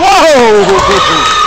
Whoa!